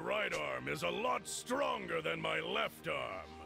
My right arm is a lot stronger than my left arm.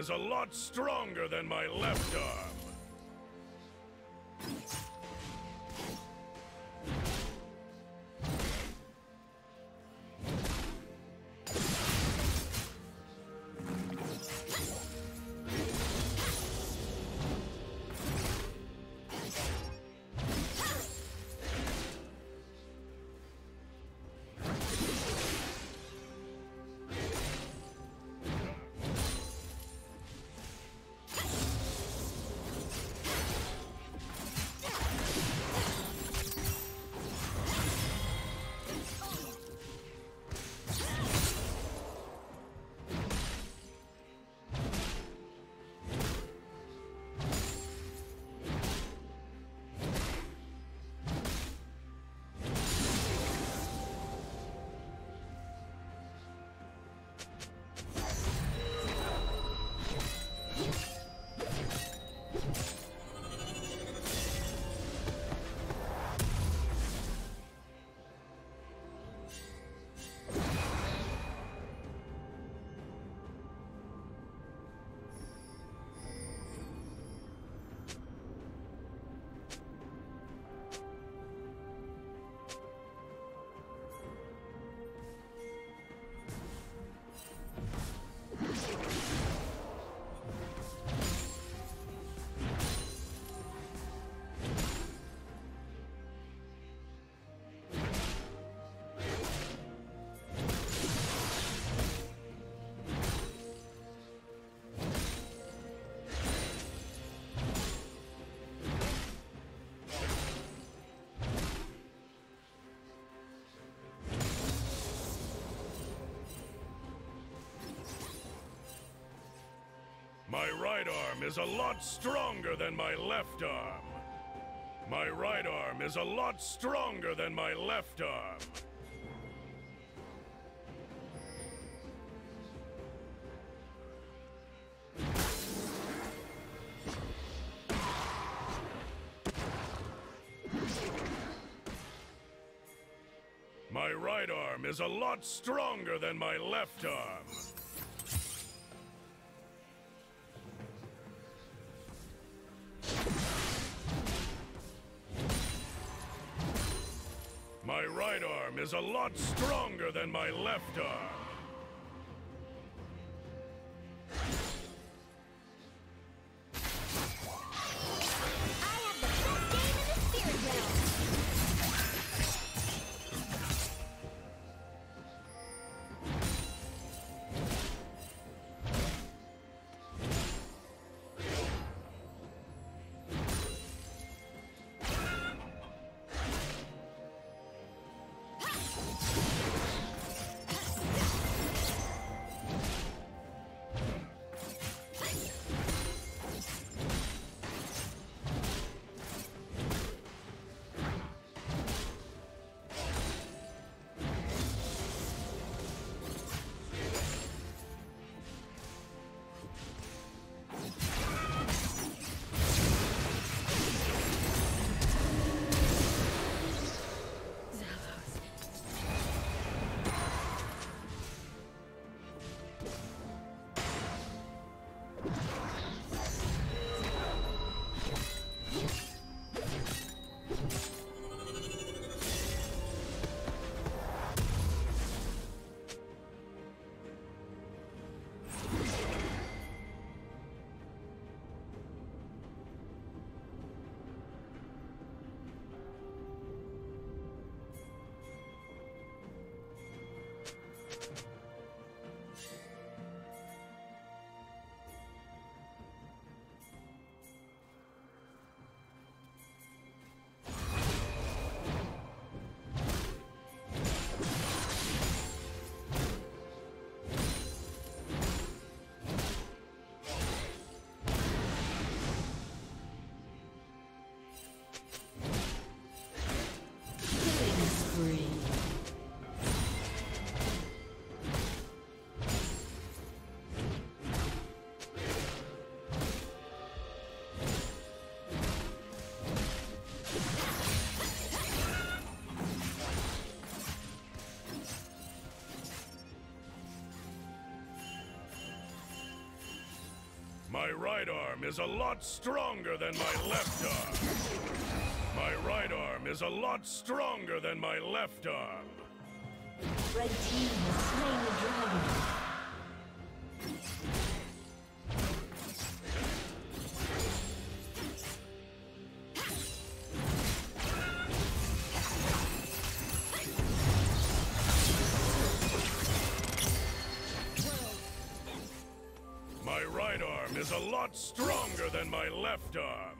Is a lot stronger than my left arm. My right arm is a lot stronger than my left arm. My right arm is a lot stronger than my left arm. My right arm is a lot stronger than my left arm. A lot stronger than my left arm. My right arm is a lot stronger than my left arm. My right arm is a lot stronger than my left arm. Red team has the dragon. Left arm.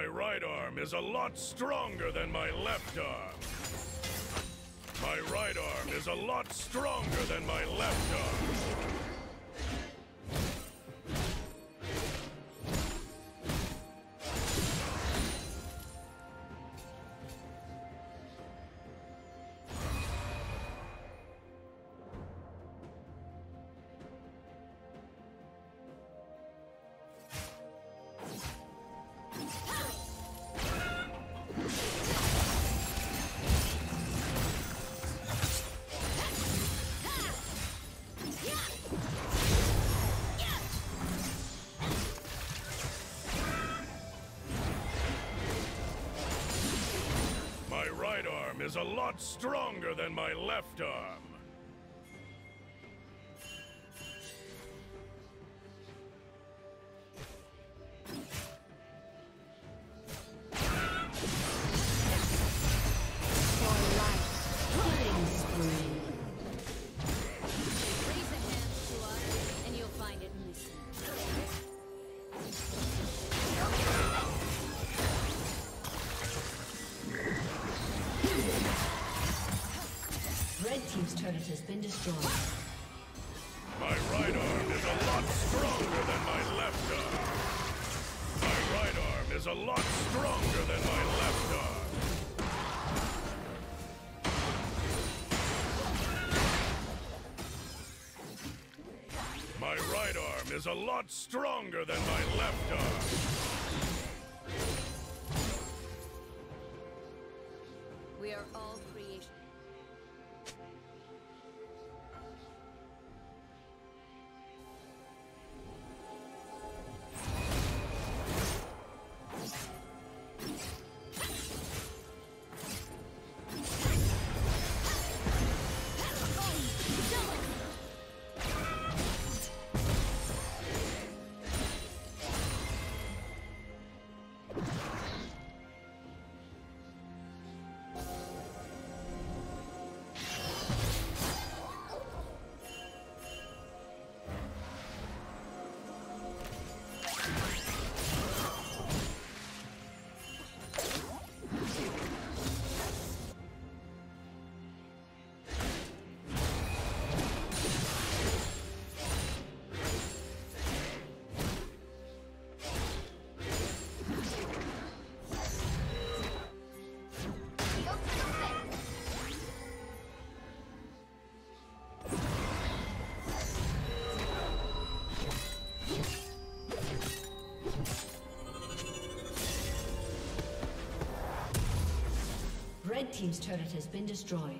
My right arm is a lot stronger than my left arm. My right arm is a lot stronger than my left arm. Stronger than my left arm. Turret has been destroyed. My right arm is a lot stronger than my left arm. My right arm is a lot stronger than my left arm. My right arm is a lot stronger than my left arm. Red Team's turret has been destroyed.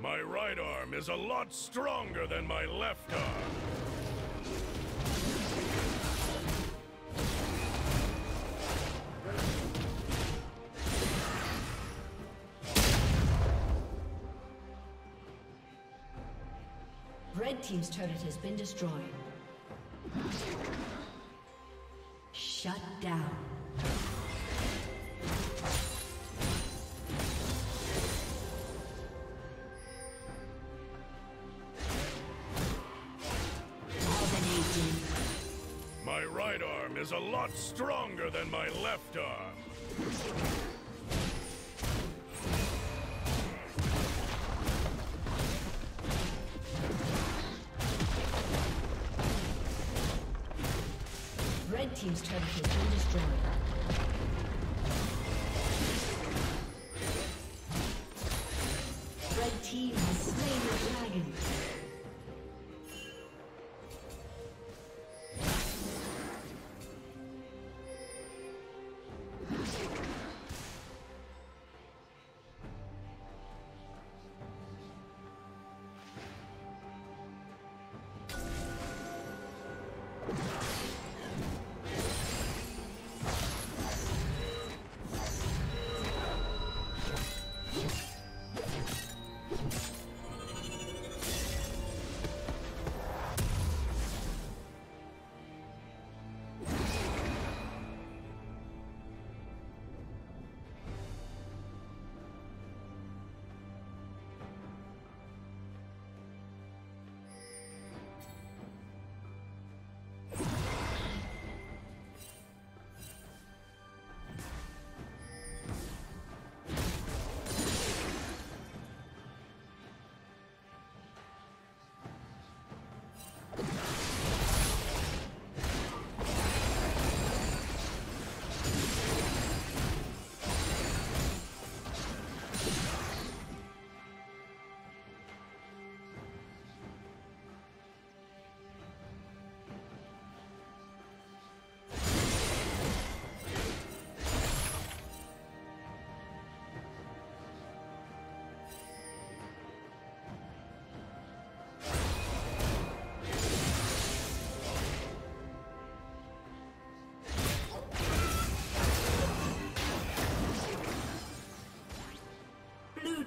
My right arm is a lot stronger than my left arm. Turret has been destroyed. Shut down. My right arm is a lot stronger than my left arm.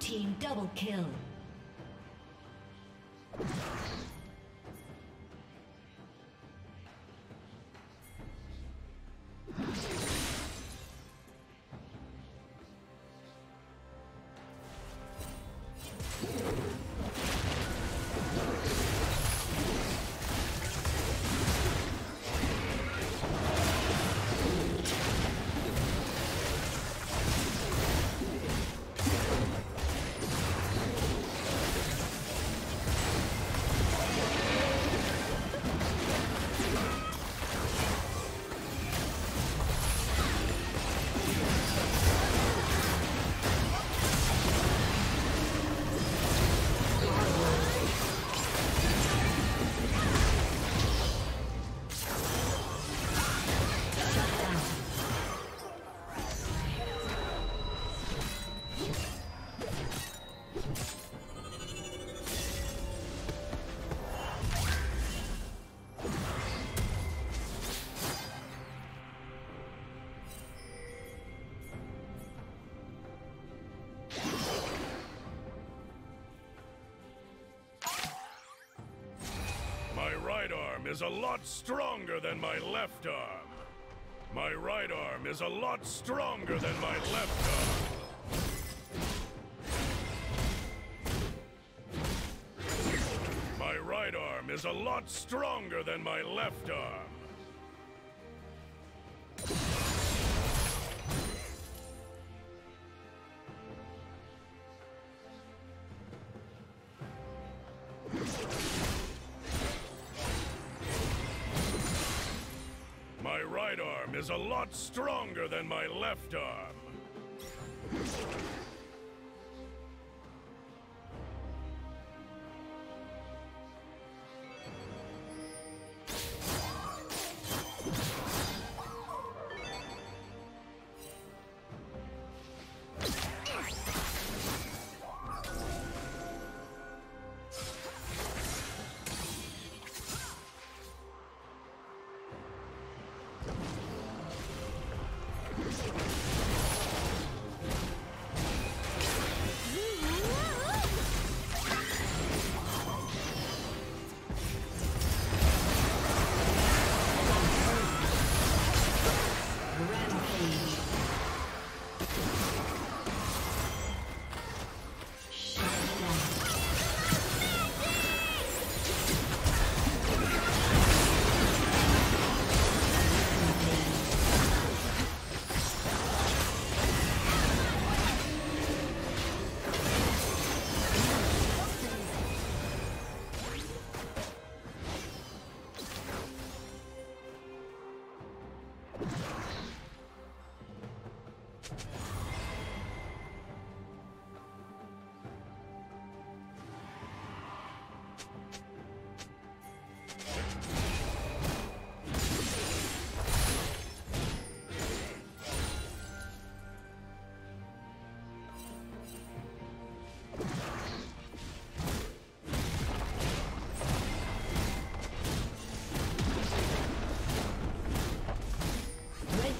Team double kill. Is a lot stronger than my left arm. My right arm is a lot stronger than my left arm. My right arm is a lot stronger than my left arm. Is a lot stronger than my left arm.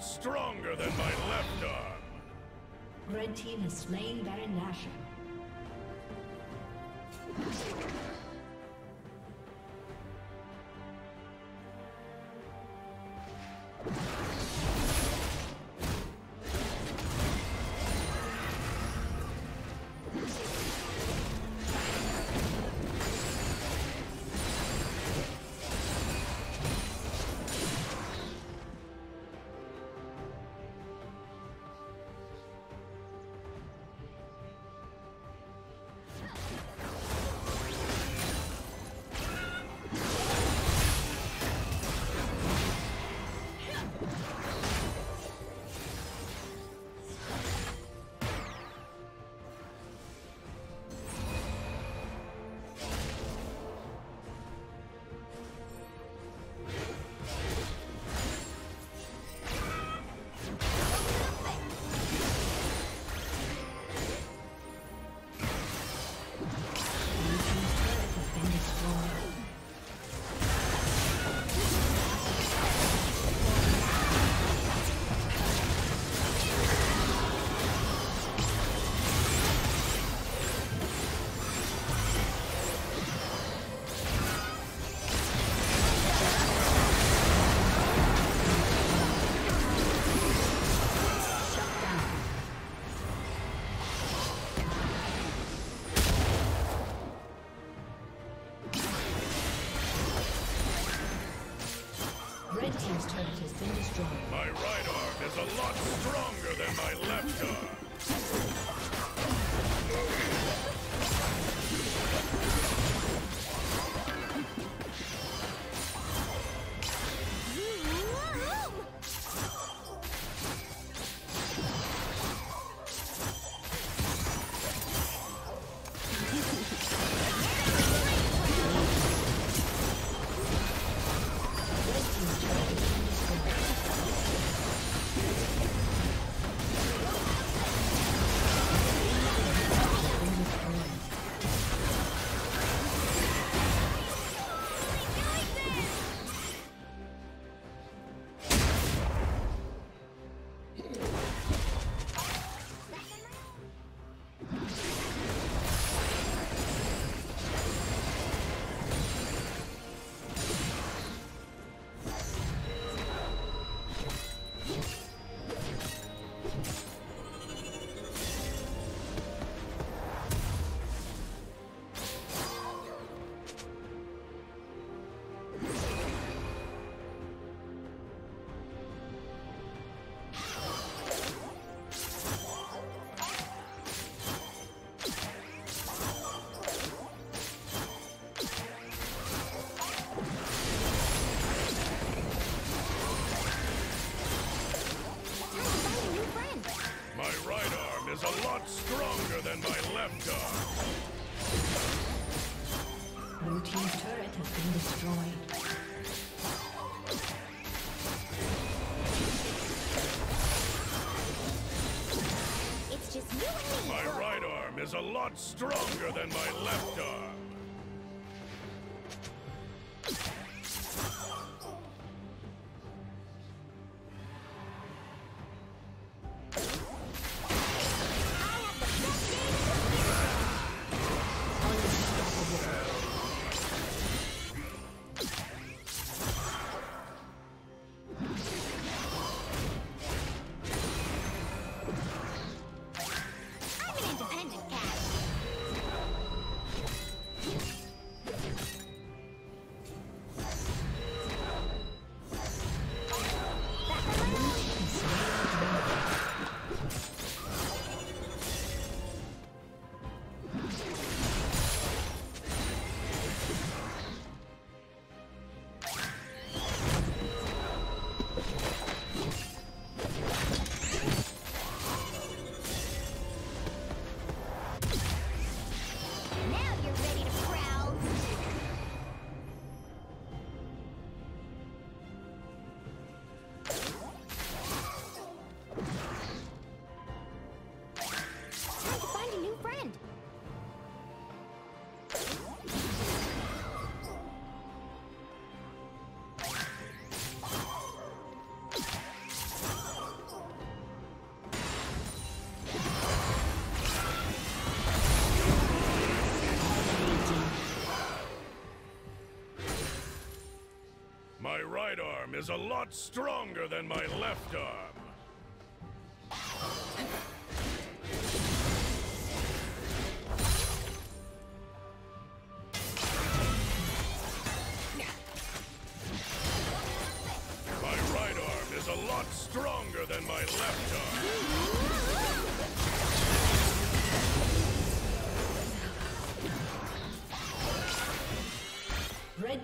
stronger than my left arm. Red team has slain Baron Nashor. strong. My right arm is a lot stronger than my left arm. Is a lot stronger than my left arm. Is a lot stronger than my left arm. My right arm is a lot stronger than my left arm.